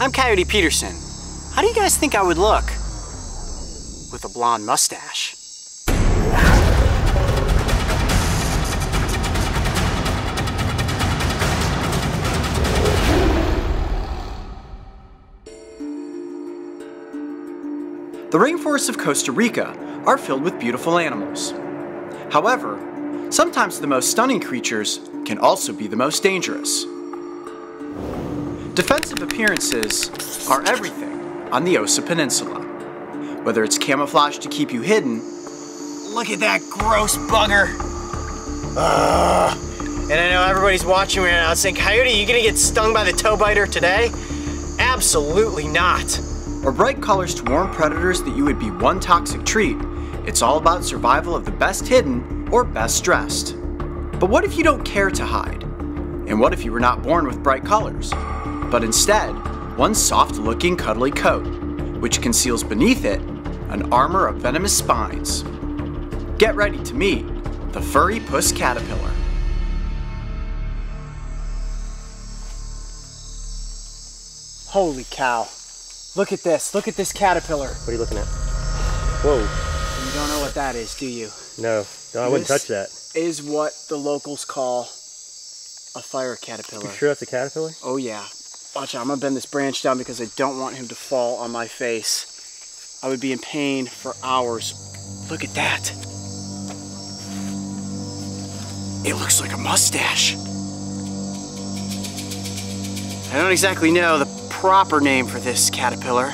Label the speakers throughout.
Speaker 1: I'm Coyote Peterson. How do you guys think I would look? With a blonde mustache.
Speaker 2: The rainforests of Costa Rica are filled with beautiful animals. However, sometimes the most stunning creatures can also be the most dangerous. Defensive appearances are everything on the Osa Peninsula. Whether it's camouflage to keep you hidden,
Speaker 1: Look at that gross bugger. Ugh. And I know everybody's watching me right now saying, Coyote, you gonna get stung by the toe biter today? Absolutely not.
Speaker 2: or bright colors to warn predators that you would be one toxic treat, it's all about survival of the best hidden or best dressed. But what if you don't care to hide? And what if you were not born with bright colors, but instead one soft looking cuddly coat, which conceals beneath it an armor of venomous spines? Get ready to meet the furry puss caterpillar.
Speaker 1: Holy cow. Look at this. Look at this caterpillar.
Speaker 3: What are you looking at? Whoa.
Speaker 1: You don't know what that is, do you?
Speaker 3: No, no, I wouldn't
Speaker 1: This-
Speaker 3: touch that.
Speaker 1: Is what the locals call a fire caterpillar.
Speaker 3: You sure that's a caterpillar?
Speaker 1: Oh yeah. Watch out, I'm gonna bend this branch down because I don't want him to fall on my face. I would be in pain for hours. Look at that. It looks like a mustache. I don't exactly know the proper name for this caterpillar.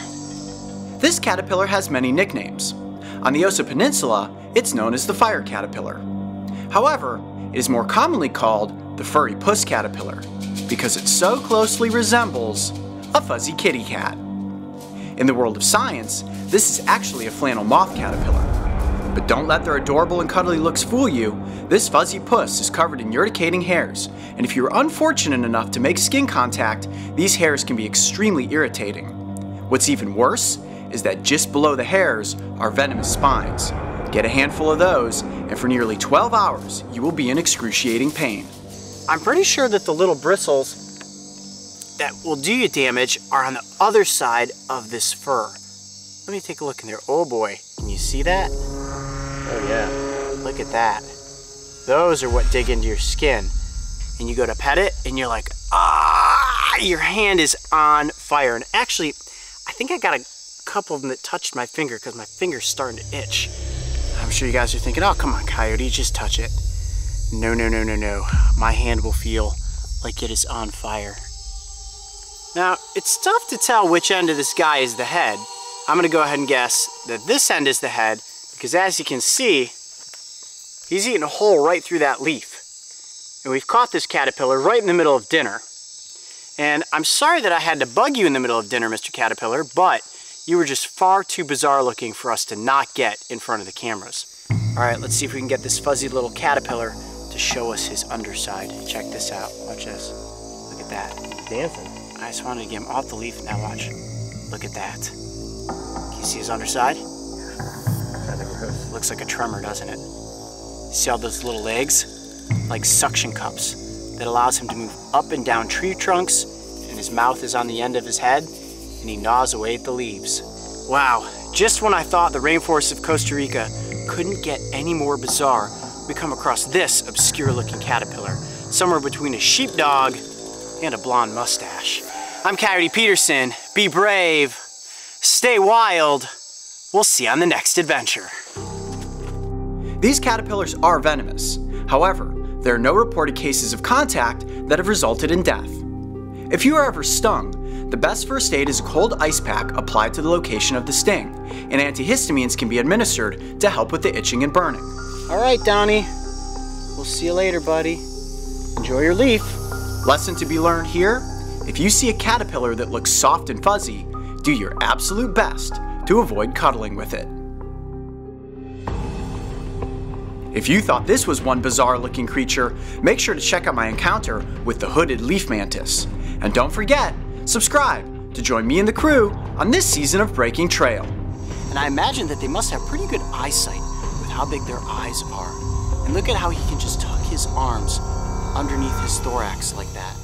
Speaker 2: This caterpillar has many nicknames. On the Osa Peninsula, it's known as the fire caterpillar. However, it is more commonly called the furry puss caterpillar because it so closely resembles a fuzzy kitty cat. In the world of science, this is actually a flannel moth caterpillar. But don't let their adorable and cuddly looks fool you. This fuzzy puss is covered in urticating hairs, and if you're unfortunate enough to make skin contact, these hairs can be extremely irritating. What's even worse is that just below the hairs are venomous spines. Get a handful of those, and for nearly 12 hours, you will be in excruciating pain.
Speaker 1: I'm pretty sure that the little bristles that will do you damage are on the other side of this fur. Let me take a look in there. Oh boy, can you see that?
Speaker 3: Oh yeah.
Speaker 1: Look at that. Those are what dig into your skin. And you go to pet it and you're like, ah, your hand is on fire. And actually, I think I got a couple of them that touched my finger because my finger's starting to itch. I'm sure you guys are thinking, oh, come on, Coyote, just touch it. No, no, no, no, no. My hand will feel like it is on fire. Now, it's tough to tell which end of this guy is the head. I'm gonna go ahead and guess that this end is the head because as you can see, he's eating a hole right through that leaf. And we've caught this caterpillar right in the middle of dinner. And I'm sorry that I had to bug you in the middle of dinner, Mr. Caterpillar, but you were just far too bizarre looking for us to not get in front of the cameras. All right, let's see if we can get this fuzzy little caterpillar to show us his underside. Check this out, watch this. Look at that.
Speaker 3: Dancing.
Speaker 1: I just wanted to get him off the leaf, now watch. Look at that. Can you see his underside? Looks like a tremor, doesn't it? See all those little legs? Like suction cups that allows him to move up and down tree trunks, and his mouth is on the end of his head, and he gnaws away at the leaves. Wow, just when I thought the rainforests of Costa Rica couldn't get any more bizarre, we come across this obscure looking caterpillar, somewhere between a sheepdog and a blonde mustache. I'm Coyote Peterson. Be brave, stay wild. We'll see you on the next adventure.
Speaker 2: These caterpillars are venomous. However, there are no reported cases of contact that have resulted in death. If you are ever stung, the best first aid is a cold ice pack applied to the location of the sting, and antihistamines can be administered to help with the itching and burning.
Speaker 1: All right, Donnie. We'll see you later, buddy. Enjoy your leaf.
Speaker 2: Lesson to be learned here if you see a caterpillar that looks soft and fuzzy, do your absolute best to avoid cuddling with it. If you thought this was one bizarre looking creature, make sure to check out my encounter with the hooded leaf mantis. And don't forget, subscribe to join me and the crew on this season of Breaking Trail.
Speaker 1: And I imagine that they must have pretty good eyesight how big their eyes are. And look at how he can just tuck his arms underneath his thorax like that.